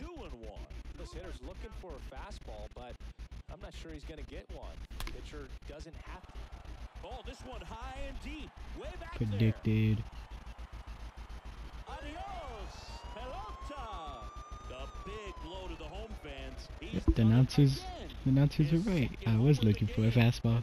two and one. This hitter's looking for a fastball, but I'm not sure he's going to get one. Pitcher doesn't have to. Oh, this one high and deep, way back there. Predicted. Adios, pelota. The big blow to the home fans. He's The announcers, the announcers are right. I was looking for a fastball.